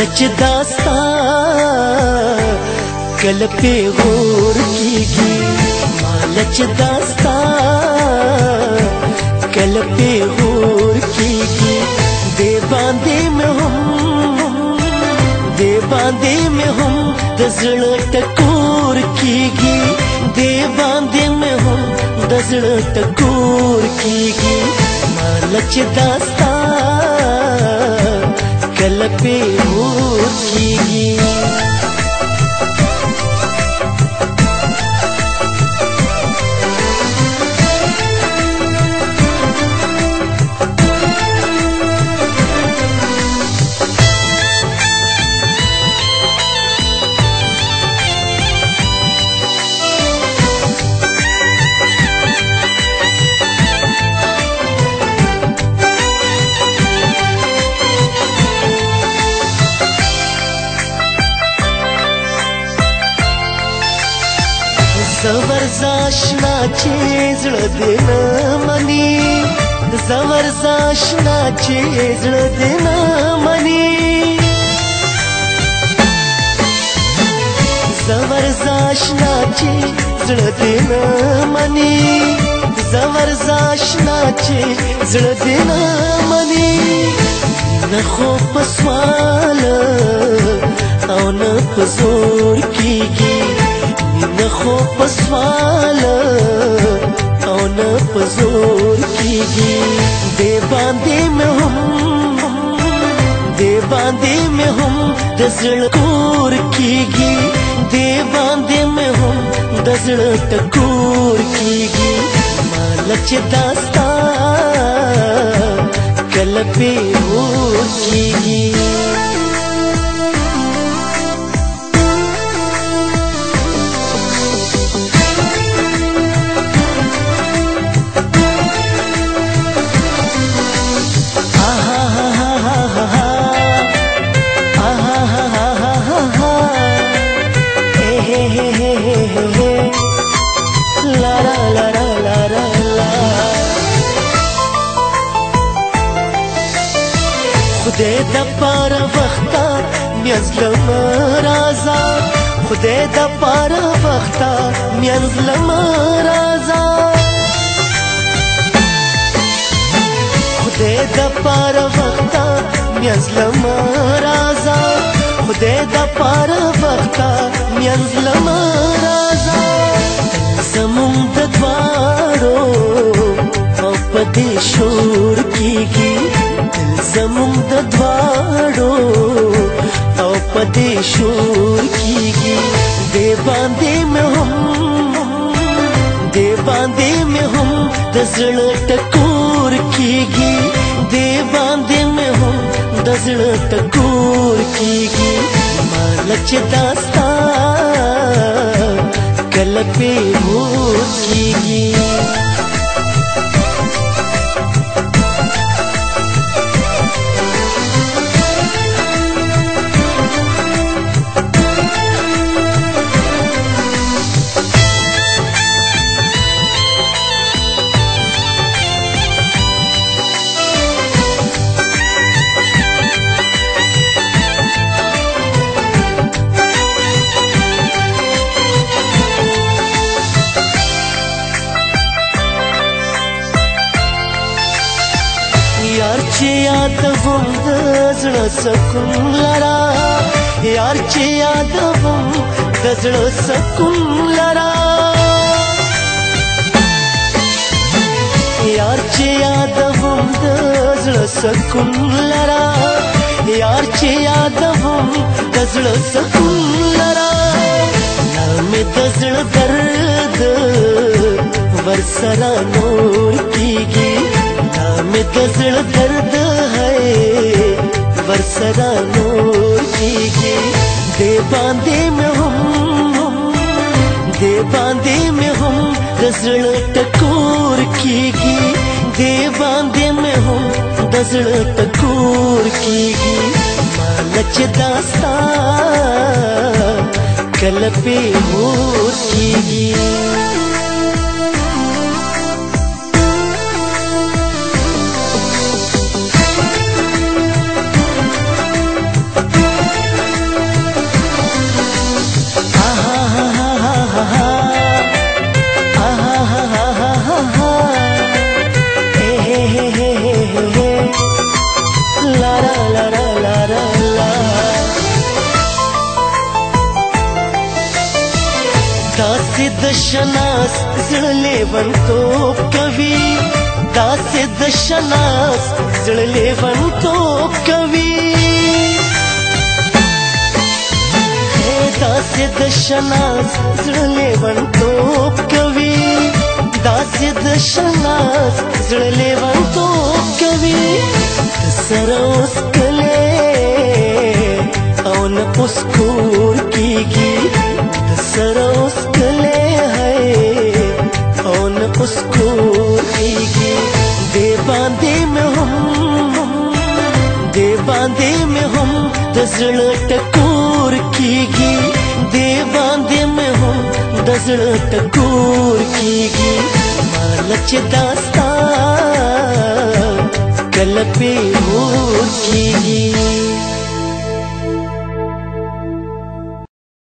کله چې داستا کله په غور کیږي مال چې داستا کله په غور کیږي دې باندې مې هم دې باندې مې هم د زړه ټکور کیږي دې باندې مې هم د زړه ټکور کیږي مال چې داستا पे वो खीगी زاشنا چې زړه دې نه مني زور زاشنا چې زړه دې نه مني زور زاشنا چې زړه دې نه مني زور زاشنا چې زړه دې نه مني نه خو پسواله او نه پزور کیږي کی نه خو پسواله او نه پزور کیږي دې باندې مې هم دې باندې مې هم د زړه کور کیږي دې باندې مې هم د زړه ټکور کیږي مالک چې داستا کله په ور کیږي خدای د پاره وختا میزلم رازا خدای د پاره وختا میزلم رازا خدای د پاره وختا میزلم رازا خدای د پاره وختا میزلم رازا زمون د دوارو او پدې شور کیږي په دې شور کیږي دې باندې مې هم دې باندې مې هم د زړه ټکور کیږي دې باندې مې هم د زړه ټکور کیږي مال چې داستا کله په مور کیږي ته هم د زړه سکون لرا یار چې یاد هم د زړه سکون لرا یار چې یاد هم د زړه سکون لرا یار چې یاد هم د زړه سکون لرا نامې د زړه درد ورسره نور کیږي نامې د زړه درد ور سره نور کیږي دې باندې مې هم دې باندې مې هم د زړه ټکور کیږي دې باندې مې هم د زړه ټکور کیږي مالچ داستا کله په هور کیږي د شناس زړلې ونتوب کوي دا سه د شناس زړلې ونتوب کوي دا سه د شناس زړلې ونتوب کوي دا سه د شناس زړلې ونتوب کوي سره اوس کله او نه پوس کور کیږي سره اوس خوشکو کیږي دی باندې مې هم دی باندې مې هم د زړه ټکور کیږي دی باندې مې هم د زړه ټکور کیږي مال چې داستا کله په ور کیږي